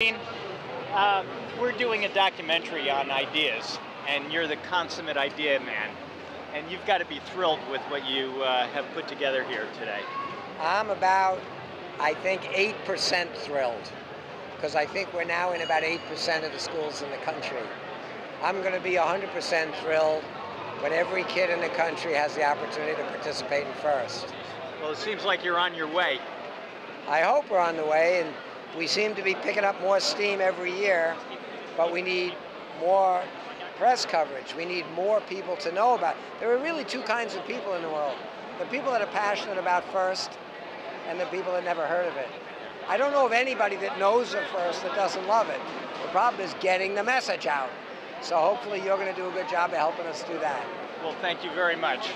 Uh, we're doing a documentary on ideas, and you're the consummate idea man. And you've got to be thrilled with what you uh, have put together here today. I'm about, I think, 8% thrilled because I think we're now in about 8% of the schools in the country. I'm going to be 100% thrilled when every kid in the country has the opportunity to participate in FIRST. Well, it seems like you're on your way. I hope we're on the way, and we seem to be picking up more steam every year, but we need more press coverage. We need more people to know about. It. There are really two kinds of people in the world. The people that are passionate about FIRST and the people that never heard of it. I don't know of anybody that knows of FIRST that doesn't love it. The problem is getting the message out. So hopefully you're going to do a good job of helping us do that. Well, thank you very much.